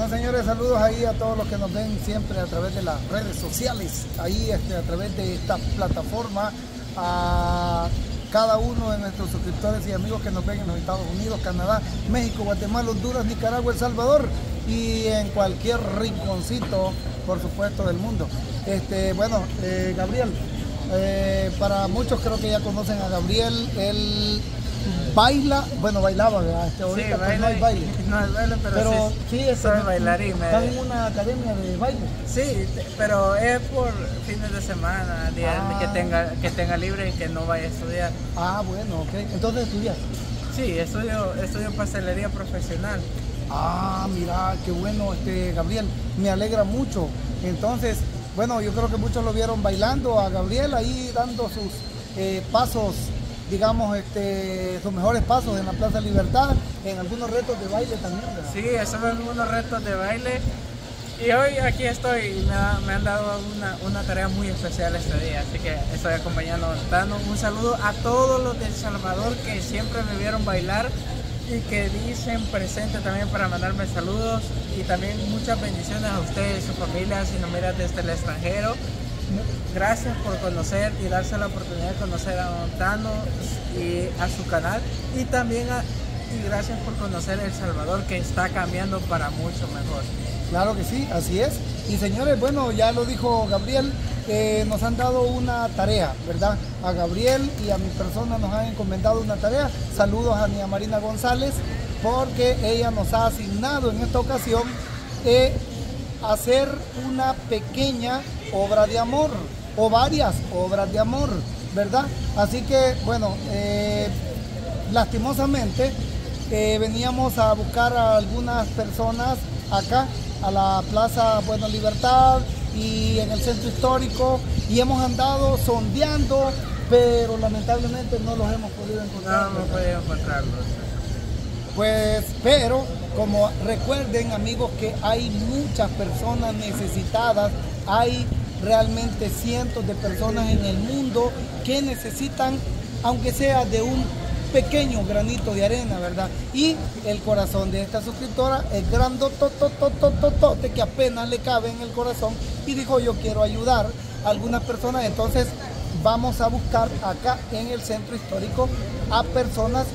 Bueno, señores, saludos ahí a todos los que nos ven siempre a través de las redes sociales, ahí este, a través de esta plataforma, a cada uno de nuestros suscriptores y amigos que nos ven en los Estados Unidos, Canadá, México, Guatemala, Honduras, Nicaragua, El Salvador y en cualquier rinconcito, por supuesto, del mundo. Este, bueno, eh, Gabriel, eh, para muchos creo que ya conocen a Gabriel, él baila, bueno, bailaba, ¿verdad? Este, ahorita Sí, pues, baila no hay baile. no hay baile, pero Pero sí, sí, soy bailarín, me- Estás en una academia de baile. Sí, pero es por fines de semana, días Ah. que tenga que tenga libre y que no vaya a estudiar. Ah, bueno, ok. Entonces estudias. Sí, estudio estudio pastelería profesional. Ah, mira, qué bueno, este Gabriel, me alegra mucho. Entonces, bueno, yo creo que muchos lo vieron bailando a Gabriel ahí dando sus eh, pasos, digamos, este, sus mejores pasos en la Plaza Libertad, en algunos retos de baile también. ¿verdad? Sí, estuve en unos retos de baile y hoy aquí estoy y me, ha- me han dado una, una tarea muy especial este día, así que estoy acompañando, dando un saludo a todos los de El Salvador que siempre me vieron bailar y que dicen presente también para mandarme saludos y también muchas bendiciones a ustedes y su familia si nos miran desde el extranjero. Gracias por conocer y darse la oportunidad de conocer a Montano y a su canal y también a, y gracias por conocer El Salvador que está cambiando para mucho mejor. Claro que sí, así es. Y señores, bueno, ya lo dijo Gabriel, eh, nos han dado una tarea, ¿verdad? A Gabriel y a mi persona nos han encomendado una tarea. Saludos a Nia Marina González, porque ella nos ha asignado en esta ocasión eh, hacer una pequeña obra de amor, o varias obras de amor, ¿verdad? Así que, bueno, eh, lastimosamente eh, veníamos a buscar a algunas personas acá a la Plaza Bueno Libertad y en el centro histórico y hemos andado sondeando, pero lamentablemente no los hemos podido encontrar. No, no encontrarlos. Pues, pero como recuerden amigos que hay muchas personas necesitadas, hay realmente cientos de personas en el mundo que necesitan, aunque sea de un pequeño granito de arena, ¿verdad? Y el corazón de esta suscriptora es grandotototototote que apenas le cabe en el corazón y dijo yo quiero ayudar a algunas personas, entonces vamos a buscar acá en el centro histórico a personas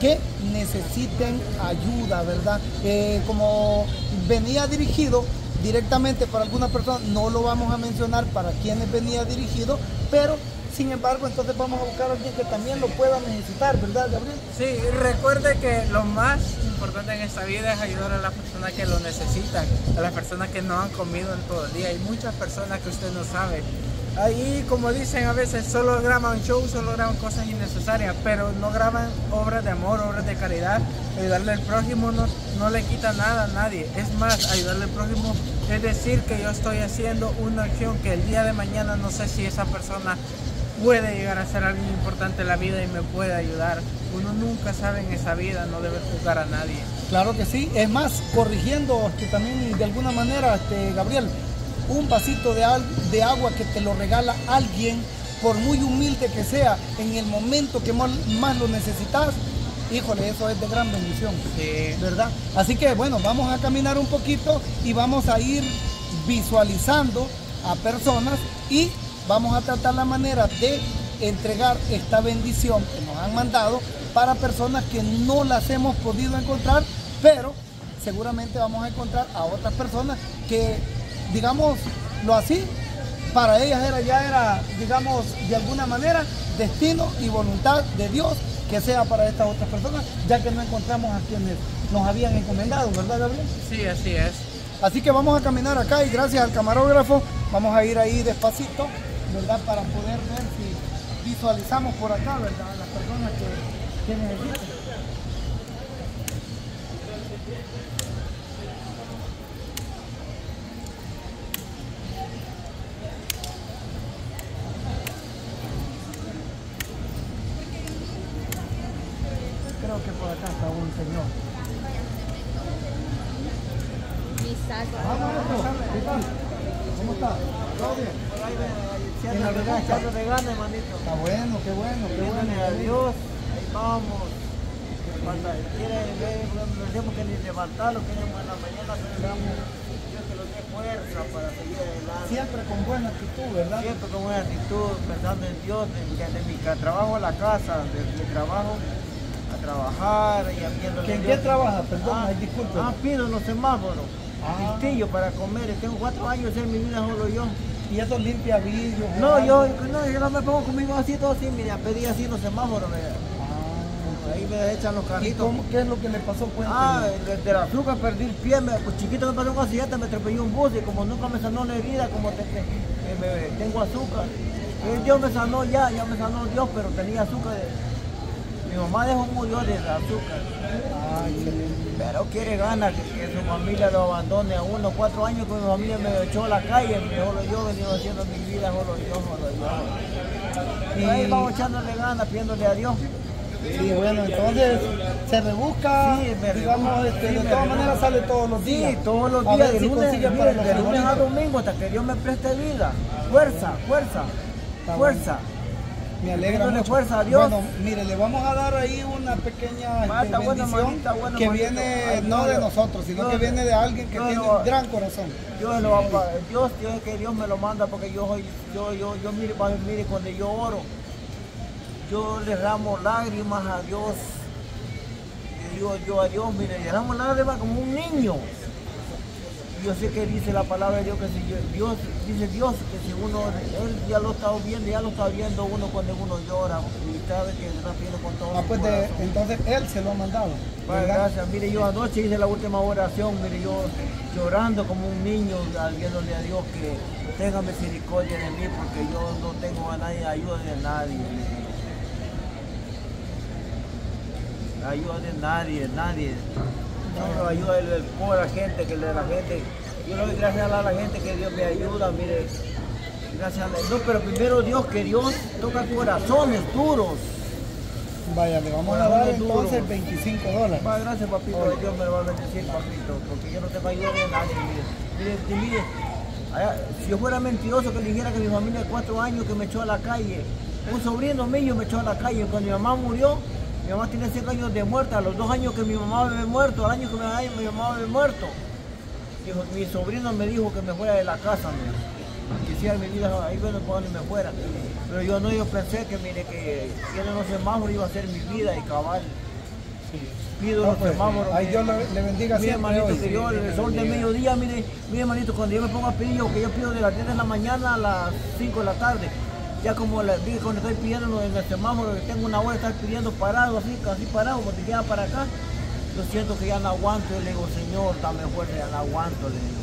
que necesiten ayuda, ¿verdad? Eh, como venía dirigido directamente para algunas personas, no lo vamos a mencionar para quienes venía dirigido, pero sin embargo, entonces vamos a buscar a alguien que también lo pueda necesitar, ¿verdad, Gabriel? Sí, recuerde que lo más importante en esta vida es ayudar a las personas que lo necesitan, a las personas que no han comido en todo el día. Hay muchas personas que usted no sabe. Ahí, como dicen a veces, solo graban shows, solo graban cosas innecesarias, pero no graban obras de amor, obras de caridad. Ayudarle al prójimo no, no le quita nada a nadie. Es más, ayudarle al prójimo es decir que yo estoy haciendo una acción que el día de mañana no sé si esa persona puede llegar a ser alguien importante en la vida y me puede ayudar. Uno nunca sabe en esa vida, no debe juzgar a nadie. Claro que sí. Es más, corrigiendo este, también de alguna manera, este, Gabriel, un vasito de, de agua que te lo regala alguien, por muy humilde que sea, en el momento que más, más lo necesitas, híjole, eso es de gran bendición. Sí. ¿verdad? Así que bueno, vamos a caminar un poquito y vamos a ir visualizando a personas y vamos a tratar la manera de entregar esta bendición que nos han mandado para personas que no las hemos podido encontrar, pero seguramente vamos a encontrar a otras personas que, digamos, lo así, para ellas era ya era, digamos, de alguna manera, destino y voluntad de Dios que sea para estas otras personas, ya que no encontramos a quienes nos habían encomendado, ¿verdad, Gabriel? Sí, así es. Así que vamos a caminar acá y gracias al camarógrafo vamos a ir ahí despacito, ¿verdad? Para poder ver si visualizamos por acá, ¿verdad? Las personas que, que necesitan. Creo que por acá está un señor. Vamos, ¿qué tal? ¿Cómo está? ¿Todo bien? En la regacha. Echándole ganas, hermanito. Está bueno, qué bueno, qué bueno. A Dios, ahí vamos. falta, quiere ver, no tenemos que ni levantarlo, queremos en la mañana celebramos Dios que nos dé fuerza para seguir adelante. Siempre con buena actitud, ¿verdad? Siempre con buena actitud, pensando en Dios, en que de mi trabajo a la casa, de mi trabajo a trabajar y haciendo. ¿Que ¿En qué trabaja? Perdón, ay, disculpe. Ah, pido en los semáforos, Ah. para comer. Tengo cuatro años hacer mi vida solo yo. Y eso limpia vidrios. No, yo, no, yo no me pongo conmigo así, todo así, mira, pedí así los semáforos, mira. Ah. ahí me echan los ¿Y carritos. cómo, qué es lo que le pasó? Cuénteme. Ah, desde la azúcar perdí el pie, me, pues chiquito me pasó un accidente, me atropelló un bus y como nunca me sanó la herida, como te- te- que me- tengo azúcar. Eh, Dios me sanó ya, ya me sanó Dios, pero tenía azúcar. Mi mamá dejó murió de azúcar. Excelente. Pero quiere ganas que, que su familia lo abandone a uno. Cuatro años que mi familia me echó a la calle, solo yo he venido haciendo mi vida, solo yo, solo yo. Y ahí vamos echándole ganas, pidiéndole a Dios. Sí, bueno, entonces se rebusca, Sí, me digamos, este, sí, de todas maneras sale todos los días. Sí, todos los A días, ver de si lunes, mire, para de lunes a domingo, hasta que Dios me preste vida. Fuerza, fuerza, fuerza. Me alegra mucho. fuerza a Dios. Bueno, mire, le vamos a dar ahí una pequeña Ah, este, bueno, bendición bueno, que viene Ay, no yo- de nosotros, sino yo- que viene de alguien que yo tiene un gran corazón. Dios lo. Dios, Dios, que Dios me lo manda porque yo soy, yo, yo, yo mire, mire, cuando yo oro, yo le ramo lágrimas a Dios. Y digo yo a Dios, mire, le ramo lágrimas como un niño. Yo sé que dice la palabra de Dios que si yo- Dios, dice Dios que si uno, Él ya lo está viendo, ya lo está viendo uno cuando uno llora y sabe que está pidiendo con todo Ah, pues de- entonces él se lo ha mandado. Gracias. Mire, yo anoche hice la última oración, mire, yo llorando como un niño, pidiéndole a Dios que tenga misericordia de mí, porque yo no tengo a nadie, ayuda de nadie. Ayuda de nadie, nadie. Solo ayuda pobre a la gente, que de la gente. Yo le doy gracias a la gente que Dios me ayuda, mire. Gracias a No, pero primero Dios, que Dios toca corazones duros. Vaya, le vamos a dar entonces duros. 25 dólares. Padre, gracias papito, Oye. Dios me lo va a bendecir papito, porque yo no tengo ayuda de nadie, mire, mire, mire, allá, si yo fuera mentiroso que le dijera que mi familia de cuatro años que me echó a la calle, un sobrino mío me echó a la calle, cuando mi mamá murió, mi mamá tiene cinco años de muerta, a los dos años que mi mamá había muerto, al año que mi mamá, mamá había muerto, dijo, mi sobrino me dijo que me fuera de la casa, mire, que hiciera mi vida ahí para donde me fuera, pero yo no, yo pensé que mire que tiene los semáforos iba a ser mi vida y cabal. Pido No, los pues, semáforos. que- Dios le, le bendiga Mire, siempre. hermanito, hoy. que yo, el sol de mediodía, mire, mire, hermanito, cuando yo me pongo a pedir, yo, que yo pido de las 10 de la mañana a las 5 de la tarde, ya como le dije cuando estoy pidiendo en el semáforo, que tengo una hora de estar pidiendo parado, así, así parado, porque queda para acá, yo siento que ya no aguanto, yo le digo, Señor, dame fuerza, ya no aguanto, le digo.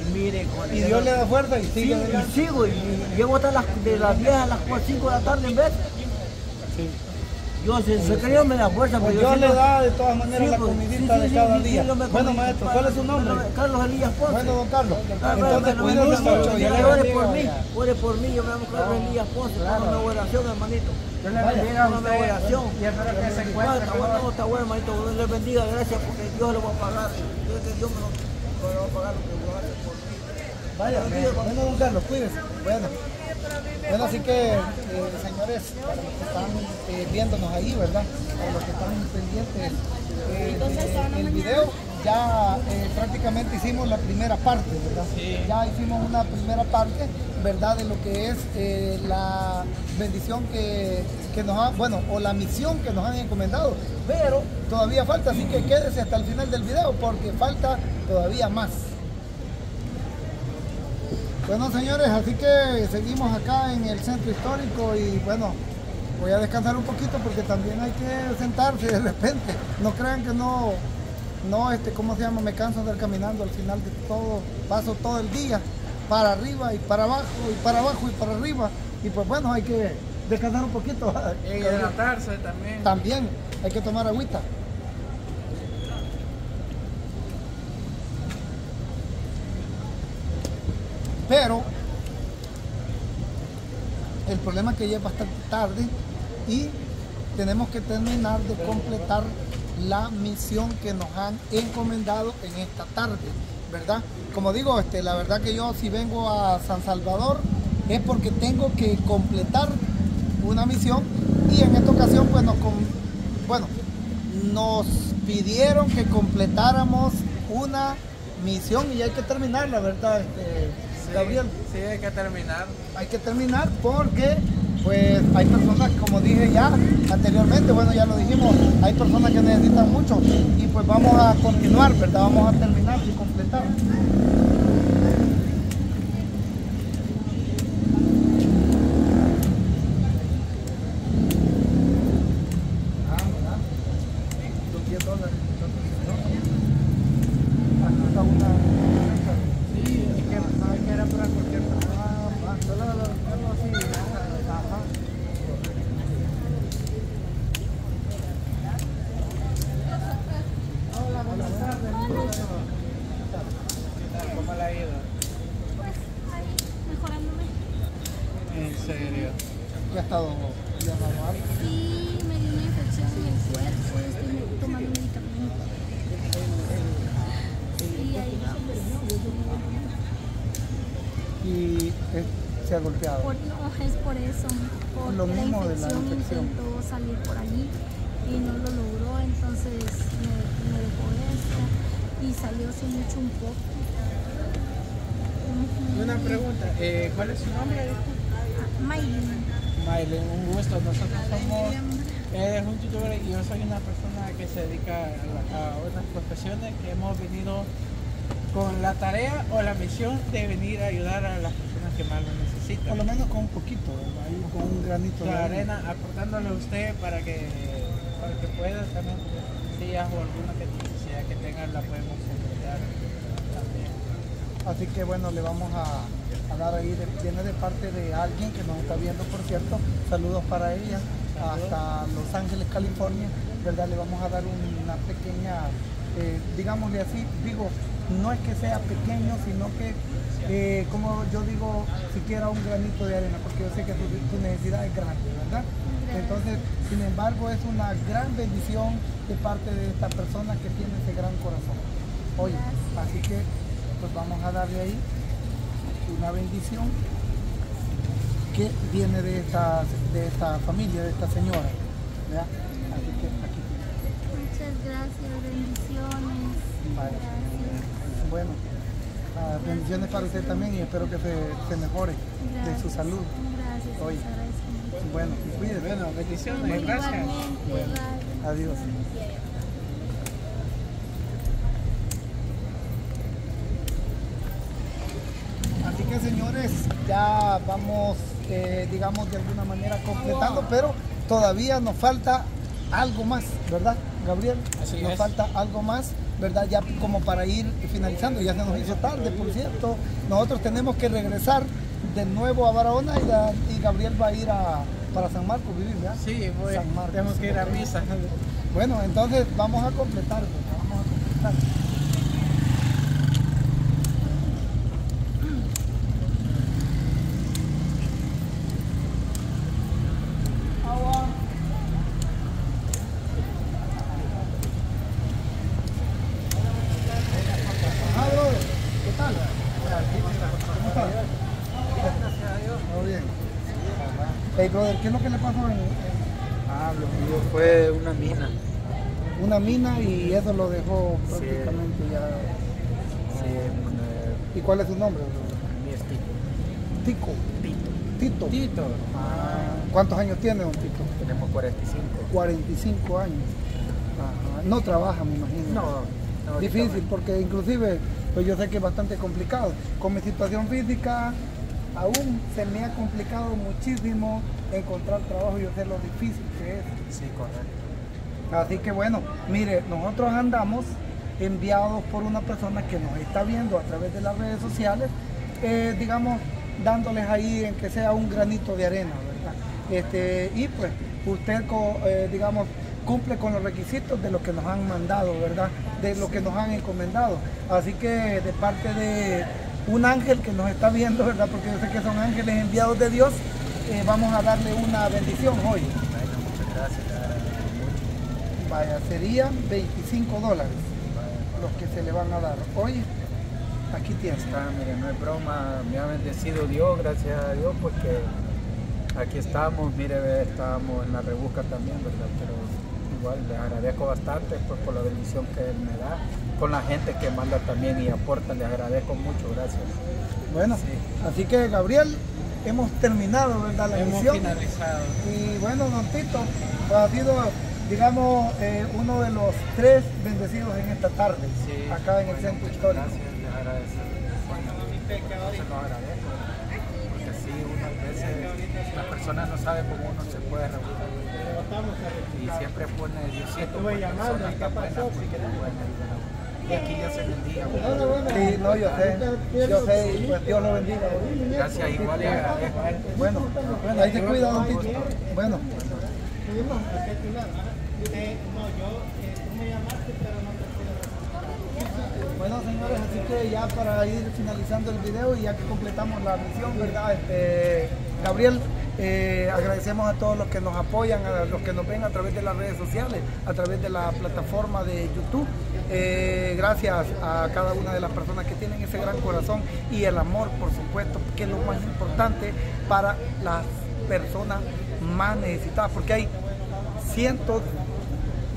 Y mire, cuando Y Dios le da fuerza y Sí, sigue y sigo, y, y llego hasta las, de las 10 a las 5 de la tarde en vez. Sí. Yo sé que Dios me da fuerza, Pues pero yo Dios le da de todas maneras Sí, la pues, comidita sí, de sí, cada sí, sí, día. yo Bueno, maestro, ¿cuál es su nombre? Carlos Elías Ponce. Bueno, don Carlos. Ah, Entonces, cuídese mucho. le Ore por mí, ore por mí, yo me llamo Carlos Elías Ponce, Claro. una oración, hermanito. Dios le bendiga a Una usted oración. y espero que se encuentre mejor. está bueno, hermanito, Dios le bendiga, gracias, porque Dios lo va a pagar. Yo que Dios me lo, va a pagar lo que yo hace por mí. Vaya, bueno, don Carlos, cuídese. Bueno, bueno así que, eh, señores, para los que están eh, viéndonos ahí, ¿verdad? Para los que están pendientes eh, del video, ya eh, prácticamente hicimos la primera parte, ¿verdad? Ya hicimos una primera parte, ¿verdad? De lo que es la bendición que, que nos ha, bueno, o la misión que nos han encomendado. Pero todavía falta, así que quédese hasta el final del video porque falta todavía más. Bueno, señores, así que seguimos acá en el centro histórico y bueno, voy a descansar un poquito porque también hay que sentarse de repente. No crean que no, no, este, ¿cómo se llama? Me canso de andar caminando al final de todo, paso todo el día para arriba y para abajo y para abajo y para arriba. Y pues bueno, hay que descansar un poquito. Y hidratarse también. También hay que tomar agüita. Pero el problema es que ya es bastante tarde y tenemos que terminar de completar la misión que nos han encomendado en esta tarde, ¿verdad? Como digo, este, la verdad que yo si vengo a San Salvador es porque tengo que completar una misión y en esta ocasión, bueno, con, bueno, nos pidieron que completáramos una misión y hay que terminarla, ¿verdad, este, Sí, Gabriel? Sí, hay que terminar. Hay que terminar porque pues hay personas, como dije ya anteriormente, bueno ya lo dijimos, hay personas que necesitan mucho y pues vamos a continuar, ¿verdad? Vamos a terminar y completar. Ah, mira. Los 10 dólares. Aquí está una. Sí, es que, es que era para cualquier persona. Ah, solo lo- solo así. Ajá. Hola, buenas tardes. ¿Cómo le ha ido? Pues ahí, mejorándome. En serio. Ya ha estado ya ha dado algo. Sí, me dio una infección en el cuerpo, estoy tomando medicamento. Sí, ahí vamos. y eh, golpeado. Por, no, es por eso, porque Lo mismo de la infección infección. intentó salir por allí y no lo logró, entonces me, me dejó esto y salió sin mucho un poco. Una pregunta, eh, ¿cuál es su nombre? Ah, Maylin. Maile, un gusto. Nosotros somos eh, un youtuber y yo soy una persona que se dedica a, la- a otras profesiones que hemos venido con la tarea o la misión de venir a ayudar a las personas que más lo necesitan. Por lo menos con un poquito, con un granito de arena aportándole a usted para que, para que pueda también sillas o alguna que necesidad que tenga la podemos completar también. Así que bueno, le vamos a, dar ahí, de- viene de parte de alguien que nos está viendo, por cierto. Saludos para ella, hasta Los Ángeles, California. ¿Verdad? Le vamos a dar un- una pequeña, eh, digámosle así, digo, no es que sea pequeño, sino que, eh, como yo digo, siquiera un granito de arena, porque yo sé que tu, tu necesidad es grande, ¿verdad? Entonces, sin embargo, es una gran bendición de parte de esta persona que tiene ese gran corazón. Oye, así que pues vamos a darle ahí una bendición que viene de esta, de esta familia, de esta señora. ¿verdad? Así que aquí. Muchas gracias, bendiciones. Vale. Gracias. Bueno, ah, bendiciones para usted también y espero que se, se mejore de su salud. Gracias, mucho. Bueno, y cuídese. Bueno, bendiciones, gracias. Adiós. Así que señores, ya vamos, eh, digamos, de alguna manera completando, pero todavía nos falta algo más, ¿verdad, Gabriel? Así nos es. falta algo más, ¿verdad? Ya como para ir finalizando, ya se nos hizo tarde, por cierto. Nosotros tenemos que regresar de nuevo a Barahona y, la- y Gabriel va a ir a, para San Marcos vivir, ¿verdad? Sí, voy, San Marcos. tenemos que ir a misa. Bueno, entonces vamos a completar, vamos a completar. Agua. Ah, brother, ¿qué tal? ¿Cómo estás? Todo bien. Hey, brother, ¿qué es lo que le pasó en, en- Ah, lo mío fue una mina. una mina y eso lo dejó Sí. prácticamente ya. Sí, eh, ¿Y cuál es su nombre? mi es. Tico. Tito. Tito. Tito. Ah, ¿Cuántos años tiene don Tito? Tenemos 45. 45 años. Ajá. No trabaja, me imagino. No, no. Difícil, porque inclusive, pues yo sé que es bastante complicado. Con mi situación física, aún se me ha complicado muchísimo encontrar trabajo. Yo sé lo difícil que es. Sí, correcto. Así que bueno, mire, nosotros andamos enviados por una persona que nos está viendo a través de las redes sociales, eh, digamos, dándoles ahí en que sea un granito de arena, ¿verdad? Este, y pues usted, eh, digamos, cumple con los requisitos de lo que nos han mandado, ¿verdad? De lo que nos han encomendado. Así que de parte de un ángel que nos está viendo, ¿verdad? Porque yo sé que son ángeles enviados de Dios, eh, vamos a darle una bendición hoy. Bueno, muchas gracias. Vaya, serían 25 dólares los que se le van a dar. Oye, aquí tienes. está, mire, no es broma, me ha bendecido Dios, gracias a Dios, porque aquí estamos, mire, estábamos en la rebusca también, ¿verdad? Pero igual le agradezco bastante pues, por la bendición que él me da, con la gente que manda también y aporta, le agradezco mucho, gracias. Bueno, así que Gabriel, hemos terminado, ¿verdad? La Hemos emisión. finalizado. Y bueno, don Tito, pues ha sido, digamos, eh, uno de los tres bendecidos en esta tarde, Sí. acá en el centro histórico. Gracias, les agradezco. Bueno, se lo agradezco, porque sí, unas veces la persona no sabe cómo uno se puede revolver. Y siempre pone Diosito por personas tan buenas porque Y aquí ya se bendiga. Sí, no, yo sé, yo sé, y pues Dios lo bendiga. Gracias, igual le agradezco. Bueno, bueno, ahí se cuida, don Tito. Bueno. Bueno, señores, así que ya para ir finalizando el video y ya que completamos la misión, ¿verdad? Este, Gabriel, eh, agradecemos a todos los que nos apoyan, a los que nos ven a través de las redes sociales, a través de la plataforma de YouTube. Eh, gracias a cada una de las personas que tienen ese gran corazón y el amor, por supuesto, que es lo más importante para las personas más necesitadas, porque hay cientos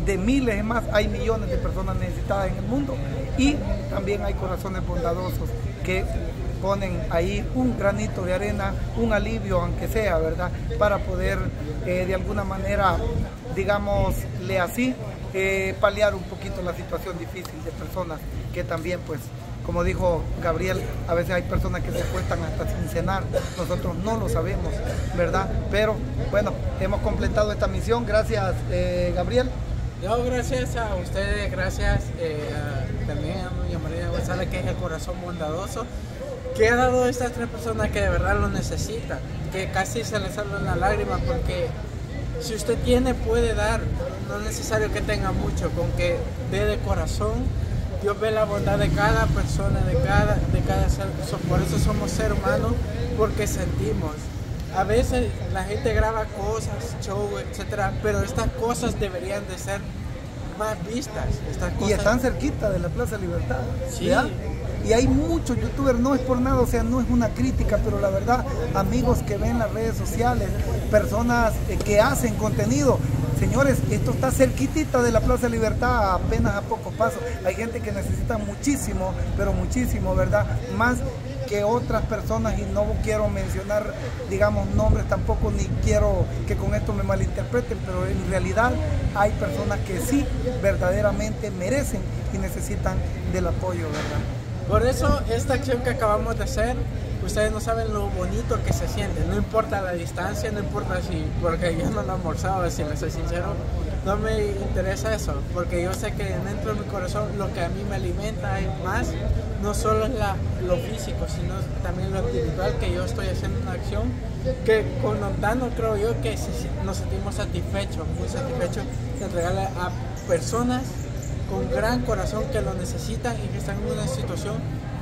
de miles, es más, hay millones de personas necesitadas en el mundo y también hay corazones bondadosos que ponen ahí un granito de arena, un alivio, aunque sea, ¿verdad? Para poder eh, de alguna manera, digámosle así, eh, paliar un poquito la situación difícil de personas que también, pues, como dijo Gabriel, a veces hay personas que se acuestan hasta sin cenar, nosotros no lo sabemos, ¿verdad? Pero bueno, hemos completado esta misión, gracias eh, Gabriel. No, gracias a ustedes, gracias a- también a doña María González, que es el corazón bondadoso, que ha dado a estas tres personas que de verdad lo necesitan, que casi se les salen las lágrimas, porque si usted tiene, puede dar, no es necesario que tenga mucho, con que dé de corazón. Dios ve la bondad de cada persona, de cada, de cada ser, por eso somos ser humanos, porque sentimos. A veces la gente graba cosas, show, etcétera, pero estas cosas deberían de ser más vistas. Estas Y están cerquita de la Plaza Libertad. Sí. Y hay muchos youtubers, no es por nada, o sea, no es una crítica, pero la verdad, amigos que ven las redes sociales, personas eh, que hacen contenido. Señores, esto está cerquitita de la Plaza Libertad, apenas a pocos pasos. Hay gente que necesita muchísimo, pero muchísimo, ¿verdad? Más que otras personas y no quiero mencionar, digamos, nombres tampoco, ni quiero que con esto me malinterpreten, pero en realidad hay personas que sí verdaderamente merecen y necesitan del apoyo, ¿verdad? Por eso esta acción que acabamos de hacer, ustedes no saben lo bonito que se siente. No importa la distancia, no importa si, porque yo no lo he almorzado, si les soy sincero, no me interesa eso, porque yo sé que dentro de mi corazón lo que a mí me alimenta es más, no solo es la, lo físico, sino también lo espiritual, que yo estoy haciendo una acción que conotando creo yo que nos sentimos satisfechos, muy satisfechos de entregarle a personas con gran corazón que lo necesitan y que están en una situación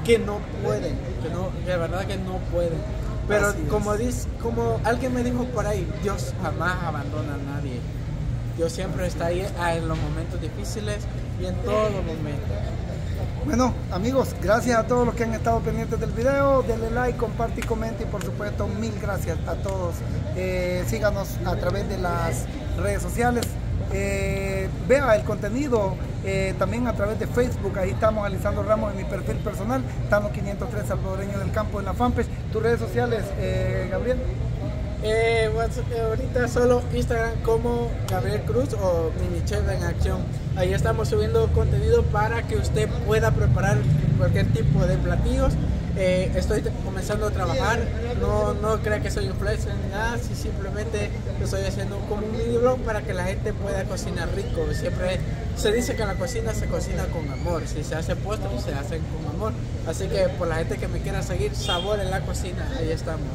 que no pueden, que no, de verdad que no pueden. Pero como dice, como alguien me dijo por ahí, Dios jamás abandona a nadie. Dios siempre está ahí ah, en los momentos difíciles y en todos los momentos. Bueno, amigos, gracias a todos los que han estado pendientes del video. Denle like, comparte y comente. Y por supuesto, mil gracias a todos. Eh, síganos a través de las redes sociales. Eh, vea el contenido eh, también a través de Facebook. Ahí estamos Alisandro Ramos en mi perfil personal. Tano 503 Salvadoreño del Campo en la fanpage. Tus redes sociales, Gabriel. Eh, eh, ahorita solo Instagram como Gabriel Cruz o Chef en Acción. Ahí estamos subiendo contenido para que usted pueda preparar cualquier tipo de platillos. Eh, estoy comenzando a trabajar, no, no crea que soy influencer ni nada, si simplemente estoy haciendo como un mini blog para que la gente pueda cocinar rico. Siempre se dice que la cocina se cocina con amor, si se hace postres se hacen con amor. Así que por la gente que me quiera seguir, sabor en la cocina, ahí estamos.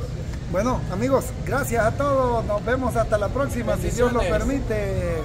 Bueno, amigos, gracias a todos. Nos vemos hasta la próxima, si Dios lo permite.